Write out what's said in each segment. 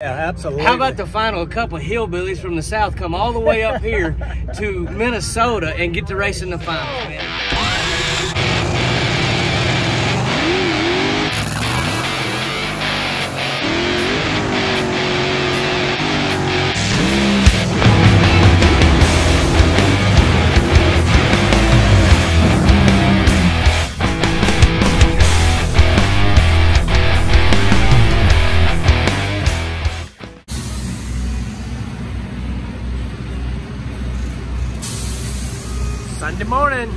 Yeah, absolutely. How about the final couple hillbillies from the south come all the way up here to Minnesota and get to race in the final? man? Morning.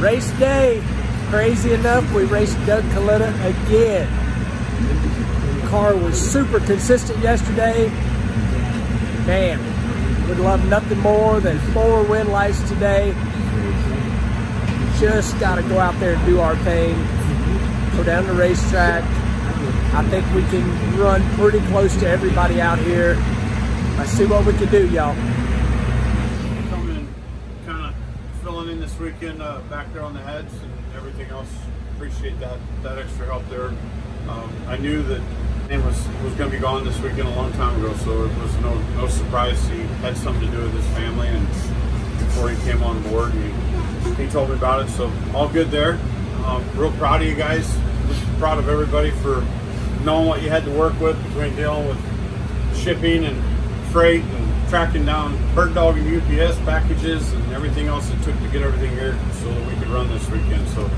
Race day. Crazy enough, we raced Doug Kalitta again. The car was super consistent yesterday. Man, would love nothing more than four win lights today. Just got to go out there and do our thing. Go down the racetrack. I think we can run pretty close to everybody out here. Let's see what we can do, y'all. coming and kind of filling weekend uh, back there on the heads and everything else. Appreciate that that extra help there. Um, I knew that Ian was was going to be gone this weekend a long time ago, so it was no no surprise. He had something to do with his family, and before he came on board, he he told me about it. So all good there. Um, real proud of you guys. Proud of everybody for knowing what you had to work with between dealing with shipping and freight and tracking down bird dog and UPS packages and everything else it took to get everything here so that we could run this weekend. So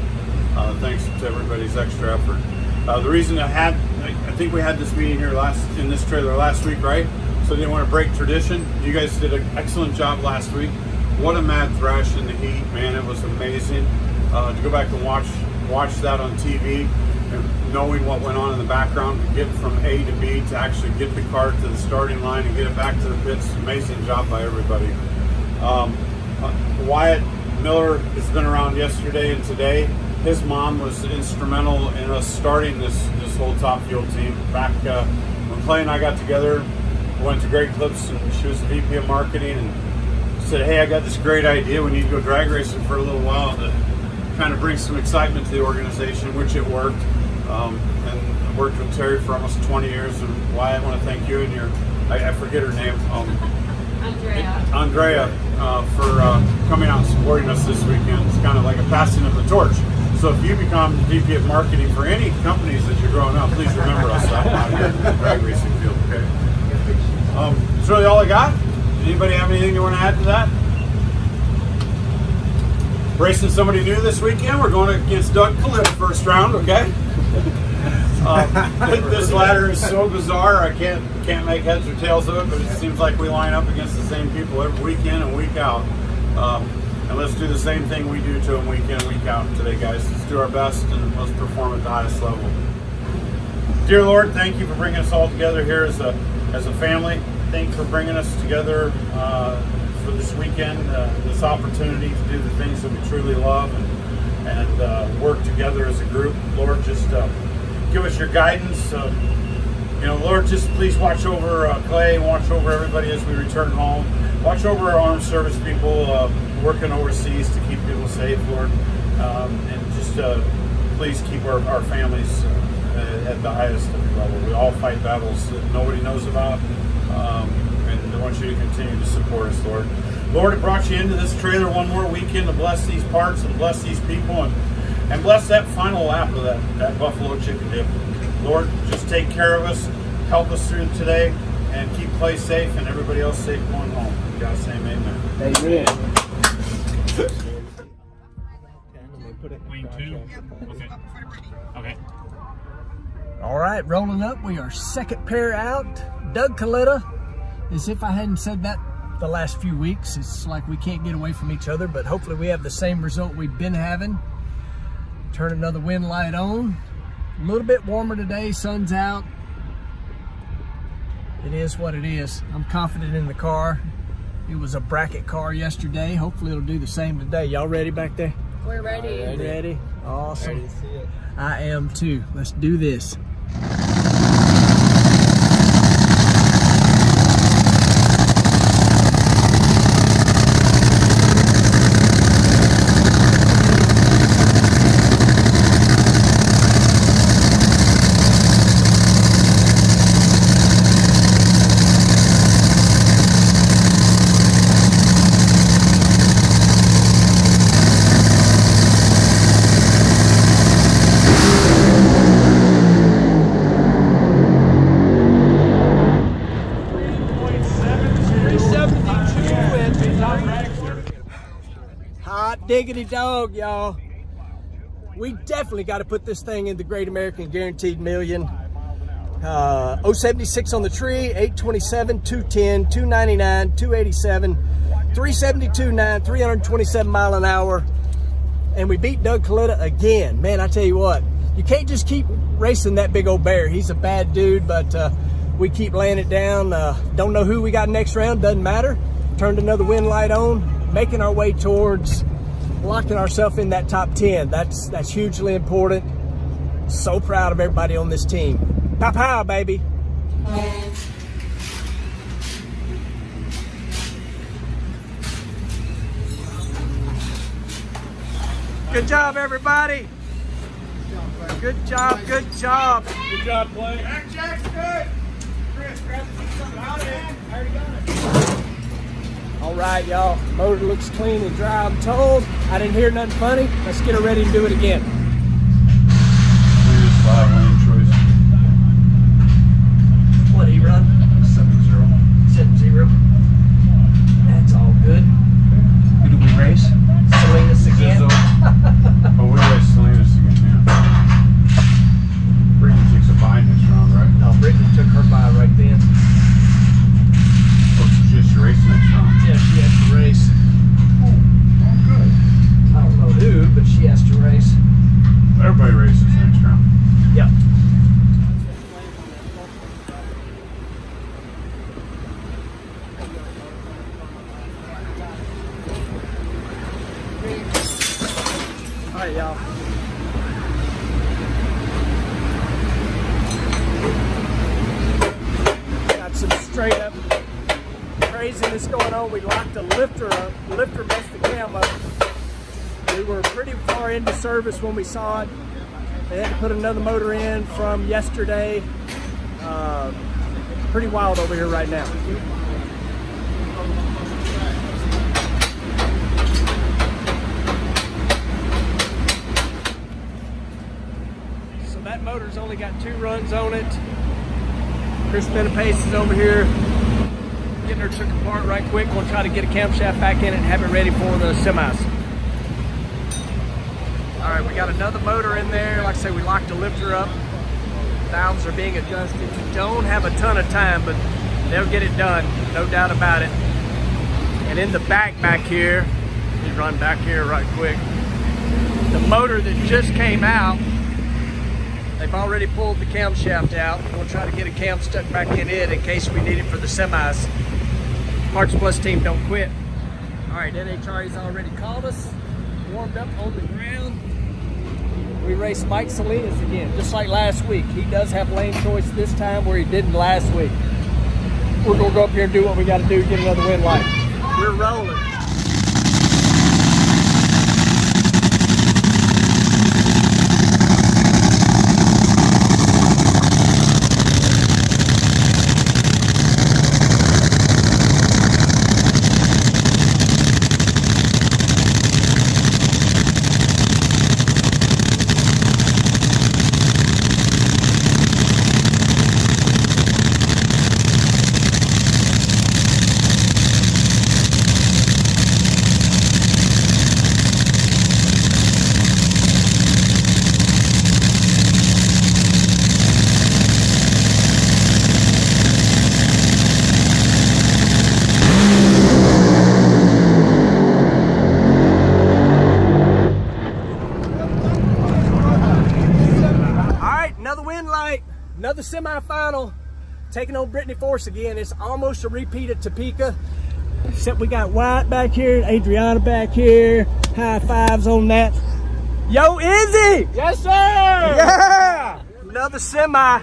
uh, thanks to everybody's extra effort. Uh, the reason I had, I think we had this meeting here last in this trailer last week, right? So I didn't want to break tradition. You guys did an excellent job last week. What a mad thrash in the heat, man! It was amazing uh, to go back and watch watch that on TV knowing what went on in the background to get from A to B to actually get the car to the starting line and get it back to the pits. Amazing job by everybody. Um, uh, Wyatt Miller has been around yesterday and today. His mom was instrumental in us starting this this whole Top Fuel team. Back uh, when Clay and I got together, we went to Great Clips and she was the VP of marketing and said, "Hey, I got this great idea. We need to go drag racing for a little while to kind of bring some excitement to the organization," which it worked. Um, and I worked with Terry for almost 20 years. And why I want to thank you and your I, I forget her name. Um, Andrea. Andrea uh, for uh, coming out and supporting us this weekend. It's kind of like a passing of the torch. So if you become VP of marketing for any companies that you're growing up, please remember us out out here at the drag racing field. Okay. Um, that's really all I got. Anybody have anything you want to add to that? Racing somebody new this weekend. We're going against Doug Kalitta first round. Okay. Um, this ladder is so bizarre. I can't can't make heads or tails of it, but it seems like we line up against the same people every week in and week out. Um, and let's do the same thing we do to them week in, week out today, guys. Let's do our best and let's perform at the highest level. Dear Lord, thank you for bringing us all together here as a as a family. Thank you for bringing us together uh, for this weekend, uh, this opportunity to do the things that we truly love and, and uh, work together as a group. Lord, just uh, give us your guidance. Uh, you know, Lord, just please watch over uh, Clay, watch over everybody as we return home. Watch over our armed service people uh, working overseas to keep people safe, Lord. Um, and just please keep our, our families at the highest level. We all fight battles that nobody knows about. Um, and I want you to continue to support us, Lord. Lord, it brought you into this trailer one more weekend to bless these parts and bless these people and, and bless that final lap of that, that buffalo chicken dip. Lord, just take care of us, help us through today, and keep Clay safe and everybody else safe going home. In God's name, amen. Amen. Wing two? Okay. Okay. All right, rolling up. We are second pair out. Doug Kalitta. As if I hadn't said that the last few weeks. It's like we can't get away from each other, but hopefully we have the same result we've been having. Turn another wind light on. A little bit warmer today, sun's out. It is what it is. I'm confident in the car. It was a bracket car yesterday. Hopefully it'll do the same today. Y'all ready back there? We're ready. Ready? Awesome. I am too. Let's do this. Diggity dog, y'all. We definitely got to put this thing in the Great American Guaranteed Million. Uh, 076 on the tree, 827, 210, 299, 287, 372, 9, 327 mile an hour. And we beat Doug Kalitta again. Man, I tell you what, you can't just keep racing that big old bear. He's a bad dude, but uh, we keep laying it down. Uh, don't know who we got next round, doesn't matter. Turned another wind light on, making our way towards locking ourselves in that top 10. That's that's hugely important. So proud of everybody on this team. Pow pow, baby. Good job, everybody. Good job, good job. Good job, Blake. All right, y'all. Motor looks clean and dry, I'm told. I didn't hear nothing funny. Let's get her ready to do it again. Clearest five lane choice. What did he run? Seven zero. Seven zero. That's all good. Who do we race? Salinas again. oh, we race Salinas again, yeah. Brittany takes a bye next round, right? No, Brittany took her by right then. Oh, she's just race next round. Yeah, she has to race. Oh, good. I don't know who, but she has to race. Everybody races next round. Yep. All right, y'all. Got some straight up craziness going on. We locked a lifter up. Lifter messed the cam up. We were pretty far into service when we saw it. They had to put another motor in from yesterday. Uh, pretty wild over here right now. So that motor's only got two runs on it. Chris Benapace is over here getting her took apart right quick. We'll try to get a camshaft back in and have it ready for the semis. All right, we got another motor in there. Like I say, we locked the lifter up. Valves are being adjusted. Don't have a ton of time, but they'll get it done, no doubt about it. And in the back back here, me run back here right quick. The motor that just came out, they've already pulled the camshaft out. We'll try to get a cam stuck back in it in case we need it for the semis. Parts Plus team don't quit. All right, NHRA's already called us, warmed up on the ground. We race Mike Salinas again, just like last week. He does have lane choice this time where he didn't last week. We're gonna go up here and do what we gotta do, get another win light. We're rolling. All right, another win light, semifinal. Taking on Brittany Force again. It's almost a repeat of Topeka. Except we got White back here, Adriana back here. High fives on that. Yo, Izzy! Yes, sir. Yeah! Another semi.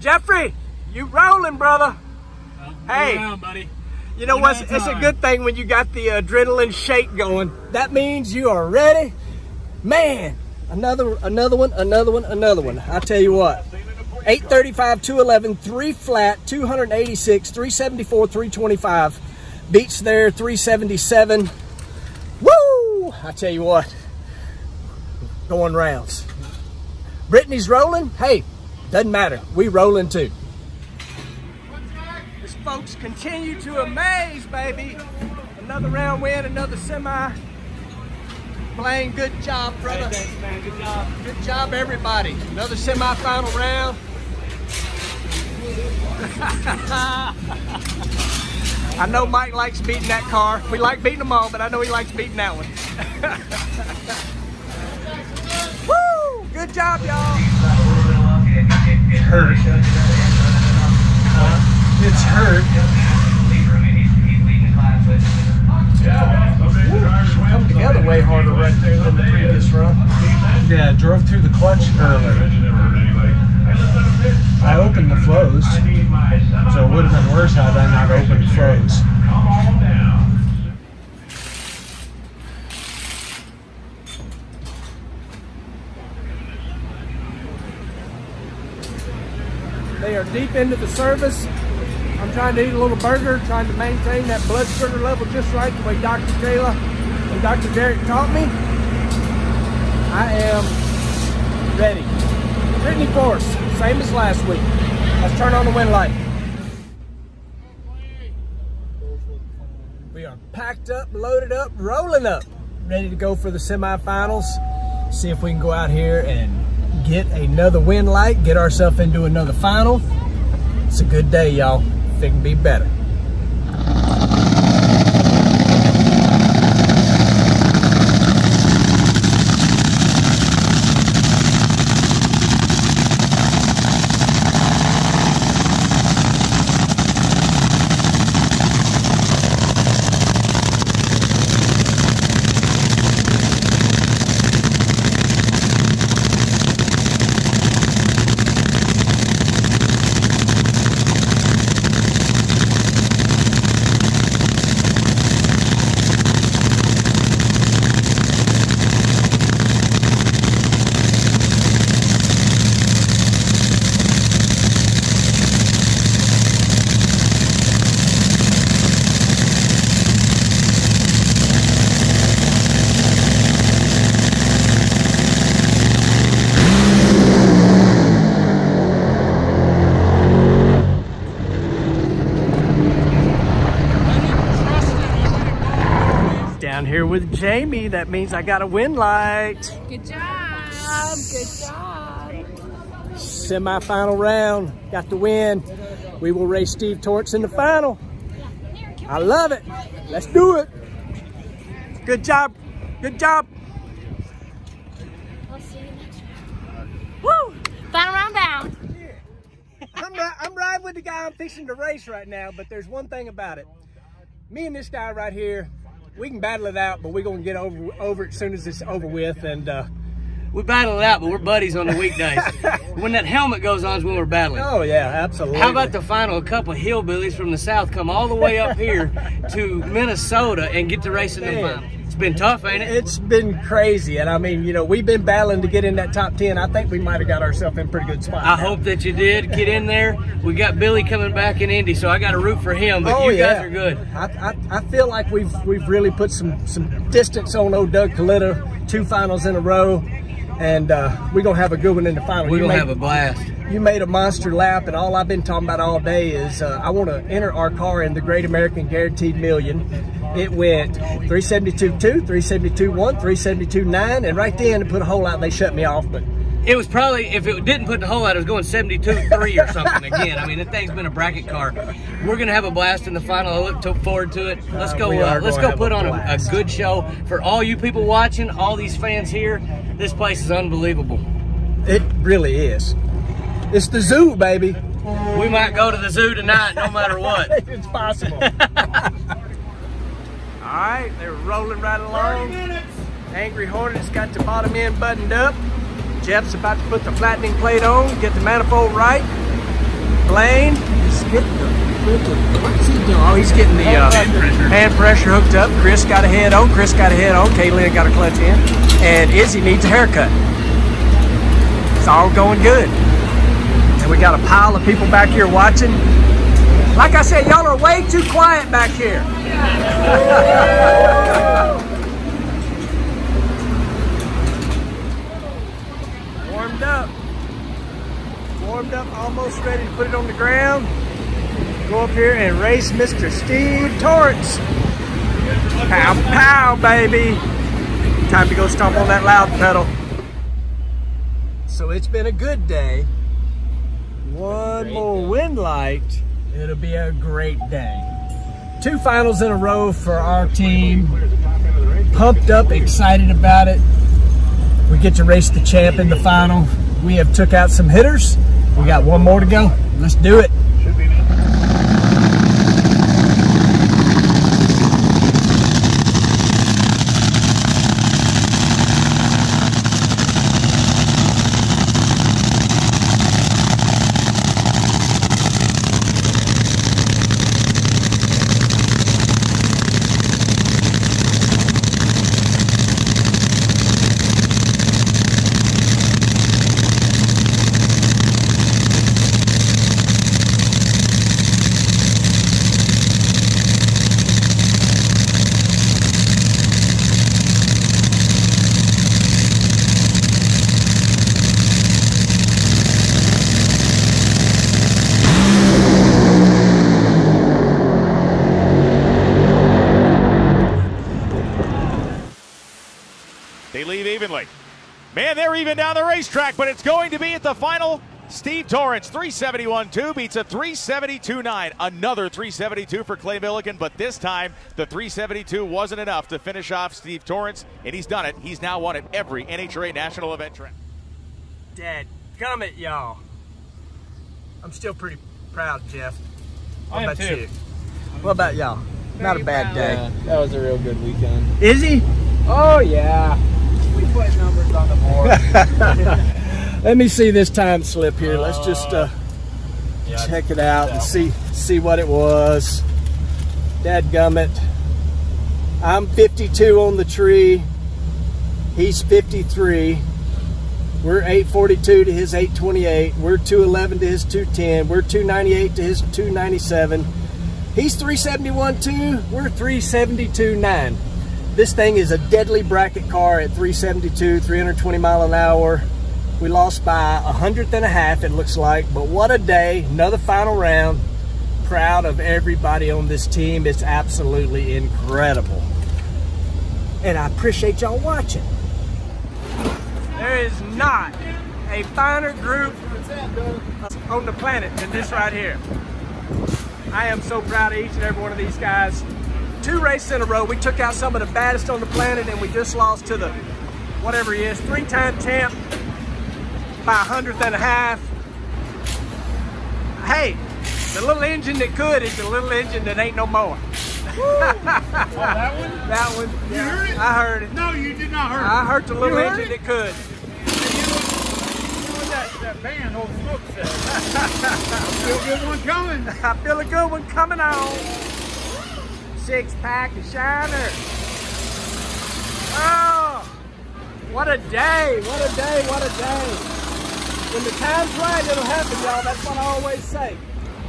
Jeffrey, you rolling, brother. Hey. Around, buddy. You know what? It's a good thing when you got the adrenaline shake going. That means you are ready. Man, another another one, another one, another one. I tell you what. 835, 211, 3 flat, 286, 374, 325. Beats there, 377. Woo! I tell you what. Going rounds. Brittany's rolling. Hey, doesn't matter. We rolling too. This folks continue to amaze, baby. Another round win, another semi. Blaine, good job, brother. Hey, thanks, man. Good job. Good job, everybody. Another semifinal round. I know Mike likes beating that car. We like beating them all, but I know he likes beating that one. Woo! Good job, y'all. It hurt. It's hurt. Come together way harder right there than the previous run. Yeah, drove through the clutch early. I opened the flows, so it would have been worse had I not opened the flows. They are deep into the service. I'm trying to eat a little burger, trying to maintain that blood sugar level just right the way Dr. Kayla and Dr. Derek taught me. I am ready. Brittany Force, same as last week. Let's turn on the wind light. We are packed up, loaded up, rolling up, ready to go for the semifinals. See if we can go out here and get another win light, get ourselves into another final. It's a good day, y'all. It can be better. Down here with Jamie, that means I got a win light. Good job. Good job. Semi-final round, got the win. We will race Steve Torrence in the final. I love it. Let's do it. Good job. Good job. I'll see you next round. Woo! Final round down. I'm, ri- I'm riding with the guy I'm fixing to race right now, but there's one thing about it. Me and this guy right here, we can battle it out, but we're going to get over over it as soon as it's over with. And uh, We battle it out, but we're buddies on the weekdays. when that helmet goes on is when we're battling. oh yeah, absolutely. How about the final? A couple hillbillies from the south come all the way up here to Minnesota and get to race in the final. It's been tough, ain't it? It's been crazy, and I mean, you know, we've been battling to get in that top ten. I think we might have got ourselves in pretty good spot. I now. hope that you did get in there. We got Billy coming back in Indy, so I got to root for him. But Oh, you yeah. guys are good. I, I, I feel like we've we've really put some some distance on old Doug Kalitta, two finals in a row, and uh, we're gonna have a good one in the final. We're You gonna made- have a blast. You made a monster lap, and all I've been talking about all day is uh, I want to enter our car in the Great American Guaranteed Million. It went 372 2, 372 1, 372 9, and right then it put a hole out. They shut me off, but It was probably if it didn't put the hole out, it was going 72-3 or something again. I mean, the thing's been a bracket car. We're gonna have a blast in the final. I look to, forward to it. Let's go. Uh, let's go put a on a, a good show for all you people watching, all these fans here. This place is unbelievable. it really is. It's the zoo, baby. We might go to the zoo tonight, no matter what. it's possible. All right, they're rolling right along. Angry Hornet's got the bottom end buttoned up. Jeff's about to put the flattening plate on, get the manifold right. Blaine is getting the, what's he doing? Oh, he's getting the uh, hand, pressure. hooked up. Chris got a head on. Chris got a head on. Kaylin got a clutch in. And Izzy needs a haircut. It's all going good. And we got a pile of people back here watching. Like I said, y'all are way too quiet back here. Warmed up. Warmed up, almost ready to put it on the ground. Go up here and race Mr. Steve Torrence. Pow, pow, baby. Time to go stomp on that loud pedal. So it's been a good day. One more wind light, it'll be a great day. Two finals in a row for our team. Pumped up, excited about it. We get to race the champ in the final. We have took out some hitters. We got one more to go. Let's do it. Man, even down the racetrack, but it's going to be at the final. Steve Torrence, 371.2 beats a 372.9. Another 372 for Clay Millican, but this time the 372 wasn't enough to finish off Steve Torrence, and he's done it. He's now won at every NHRA national event track. Dad, it, y'all. I'm still pretty proud, Jeff. What I am about too. you? What about y'all? Not a bad day. that was a real good weekend. Is he? Oh yeah, we put numbers on the board. Let me see this time slip here. Let's just uh, check it out and see see what it was. Dad gummit. I'm 52 on the tree. He's 53. We're 842 to his 828. We're 211 to his 210. We're 298 to his 297. He's 371 too. We're 372 9. This thing is a deadly bracket car at 372, 320 mile an hour. We lost by a hundredth and a half, it looks like. But what a day. Another final round. Proud of everybody on this team. It's absolutely incredible. And I appreciate y'all watching. There is not a finer group on the planet than this right here. I am so proud of each and every one of these guys. Two races in a row. We took out some of the baddest on the planet and we just lost to the, whatever he is, three-time champ by a hundredth and a half. Hey, the little engine that could is the little engine that ain't no more. Oh, that one? That one. You yeah, heard it? I heard it. No, you did not hear it. I heard the little heard engine it? that could. You know that, that band, Old Smoke said. Feel a good one coming. I feel a good one coming on. Six pack of Shiner. Oh, what a day, what a day, what a day. When the time's right, it'll happen, y'all. That's what I always say.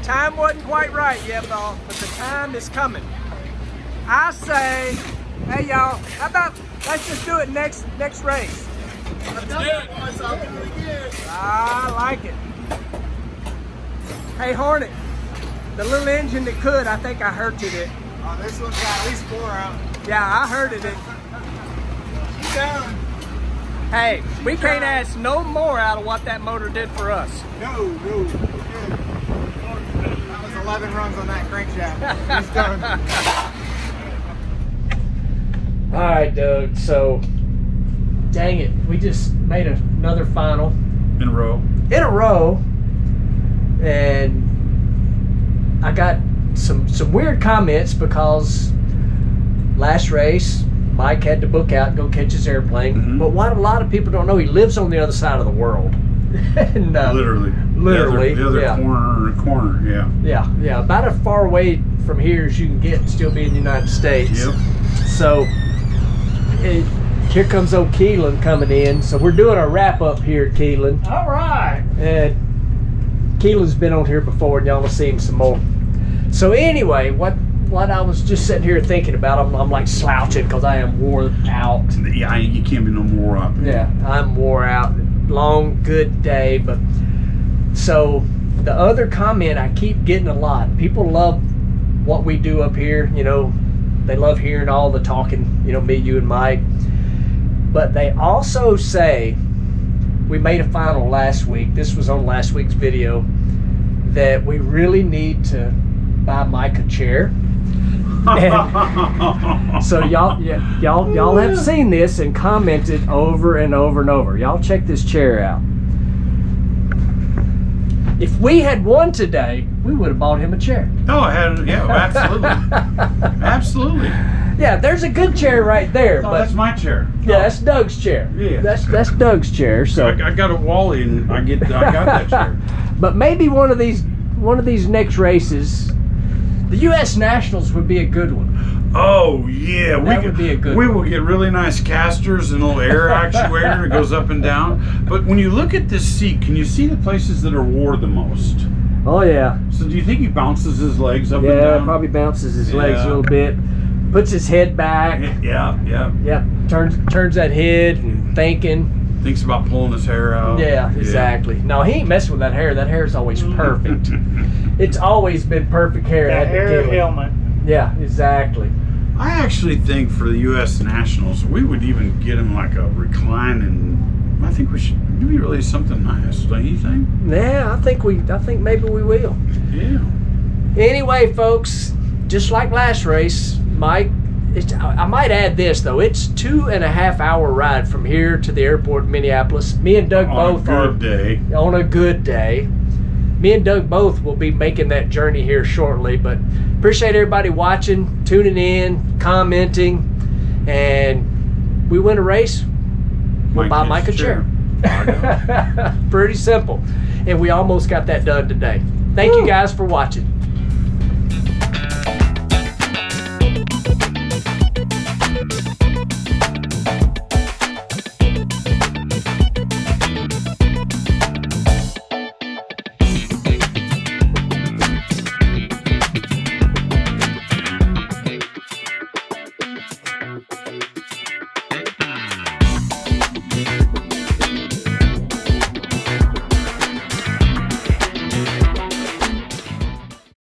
Time wasn't quite right yet, y'all, but the time is coming. I say, hey, y'all, how about let's just do it next next race. I like it. Hey, Hornet, the little engine that could, I think I hurted it. Oh, this one's got at least four out. Yeah, I hurted it. Down. Hey, we can't ask no more out of what that motor did for us. No, no. That was 11 runs on that crankshaft. He's done. All right, Doug. So, dang it, we just made another final In a row. in a row, and I got some some weird comments because last race Mike had to book out go catch his airplane. Mhm. But what a lot of people don't know, he lives on the other side of the world. and, uh, Literally. Literally, The other, the yeah. corner, corner, yeah. Yeah, yeah, about as far away from here as you can get and still be in the United States. Yep. So it, here comes old Keelan coming in. So we're doing a wrap up here Keelan. All right. And Keelan's been on here before, and y'all will see him some more. So anyway, what what I was just sitting here thinking about, I'm, I'm like slouching because I am wore out. Yeah, I, you can't be no more up. Yeah, I'm wore out. Long, good day, but so the other comment I keep getting a lot. People love what we do up here. You know, they love hearing all the talking. You know, me, you, and Mike. But they also say we made a final last week. This was on last week's video that we really need to buy Mike a chair. So y'all, yeah, y'all, y'all have seen this and commented over and over and over. Y'all check this chair out. If we had won today, we would have bought him a chair. Oh, I had yeah, oh, absolutely, absolutely. Yeah, there's a good chair right there, Oh, but that's my chair. yeah, that's Doug's chair. Yeah. that's that's Doug's chair. So, I, I got a Wally, and I get I got that chair. but maybe one of these one of these next races, the U.S. Nationals would be a good one. Oh yeah, we That could, be a good We one. will get really nice casters and little air actuator that goes up and down. But when you look at this seat, can you see the places that are wore the most? Oh yeah, So do you think he bounces his legs up and yeah. down? Probably bounces his legs a little bit, puts his head back. Yeah, yeah. Yep, turns turns that head and thinking. Thinks about pulling his hair out. Yeah, exactly. No, he ain't messing with that hair. That hair is always perfect. It's always been perfect hair. That at the hair beginning. helmet. Yeah, exactly. I actually think for the U.S. Nationals, we would even get him like a reclining. I think we should maybe really something nice, don't you think? Yeah, I think we. I think maybe we will. Yeah. Anyway, folks, just like last race, Mike. It's, I I might add this though. It's two and a half hour ride from here to the airport in Minneapolis. Me and Doug On both a are good day. on a good day. Me and Doug both will be making that journey here shortly, but appreciate everybody watching, tuning in, commenting, and we win a race, we'll Mike buy Mike a chair. chair. Pretty simple. And we almost got that done today. Thank you guys for watching.